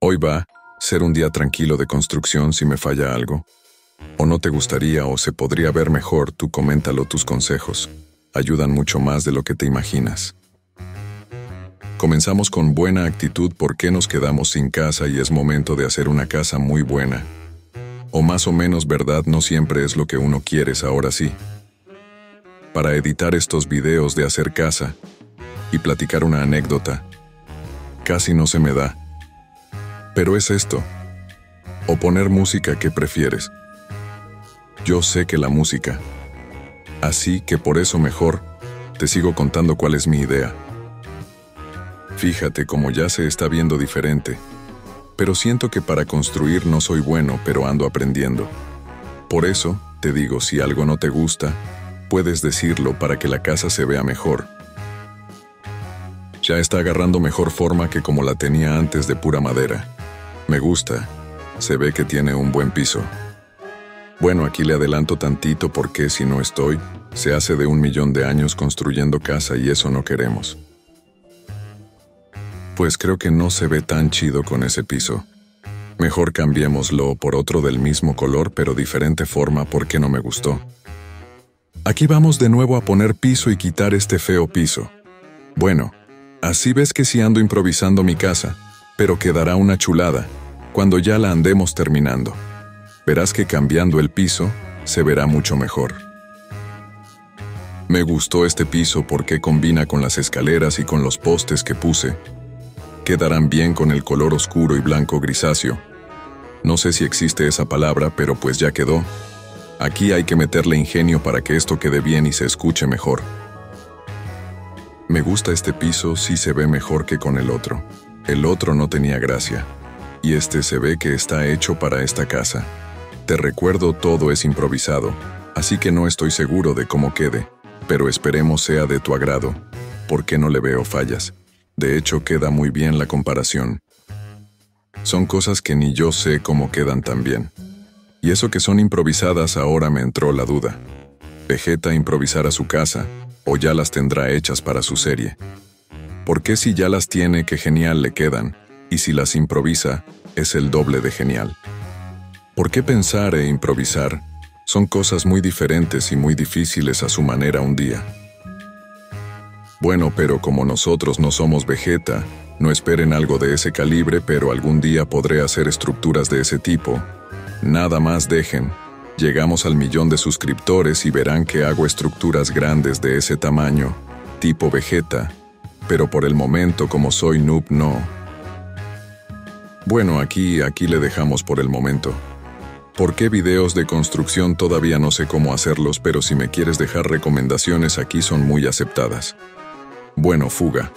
Hoy va ser un día tranquilo de construcción si me falla algo. O no te gustaría o se podría ver mejor, tú coméntalo tus consejos. Ayudan mucho más de lo que te imaginas. Comenzamos con buena actitud porque nos quedamos sin casa y es momento de hacer una casa muy buena. O más o menos verdad no siempre es lo que uno quiere, ahora sí. Para editar estos videos de hacer casa y platicar una anécdota, casi no se me da. Pero es esto. O poner música que prefieres. Yo sé que la música. Así que por eso mejor, te sigo contando cuál es mi idea. Fíjate como ya se está viendo diferente. Pero siento que para construir no soy bueno, pero ando aprendiendo. Por eso, te digo, si algo no te gusta, puedes decirlo para que la casa se vea mejor. Ya está agarrando mejor forma que como la tenía antes de pura madera. Me gusta. Se ve que tiene un buen piso. Bueno, aquí le adelanto tantito porque si no estoy, se hace de un millón de años construyendo casa y eso no queremos. Pues creo que no se ve tan chido con ese piso. Mejor cambiémoslo por otro del mismo color pero diferente forma porque no me gustó. Aquí vamos de nuevo a poner piso y quitar este feo piso. Bueno, así ves que sí ando improvisando mi casa, pero quedará una chulada cuando ya la andemos terminando. Verás que cambiando el piso, se verá mucho mejor. Me gustó este piso porque combina con las escaleras y con los postes que puse. Quedarán bien con el color oscuro y blanco grisáceo. No sé si existe esa palabra, pero pues ya quedó. Aquí hay que meterle ingenio para que esto quede bien y se escuche mejor. Me gusta este piso, sí se ve mejor que con el otro. El otro no tenía gracia y este se ve que está hecho para esta casa. Te recuerdo todo es improvisado, así que no estoy seguro de cómo quede, pero esperemos sea de tu agrado, porque no le veo fallas. De hecho, queda muy bien la comparación. Son cosas que ni yo sé cómo quedan tan bien. Y eso que son improvisadas ahora me entró la duda. ¿Vegeta improvisará su casa o ya las tendrá hechas para su serie? ¿Por qué si ya las tiene que genial le quedan? Y si las improvisa, es el doble de genial. ¿Por qué pensar e improvisar son cosas muy diferentes y muy difíciles a su manera un día? Bueno, pero como nosotros no somos Vegeta, no esperen algo de ese calibre, pero algún día podré hacer estructuras de ese tipo. Nada más dejen. Llegamos al millón de suscriptores y verán que hago estructuras grandes de ese tamaño, tipo Vegeta. Pero por el momento, como soy noob, no. Bueno, aquí, aquí le dejamos por el momento. ¿Por qué videos de construcción todavía no sé cómo hacerlos, pero si me quieres dejar recomendaciones aquí son muy aceptadas. Bueno, fuga.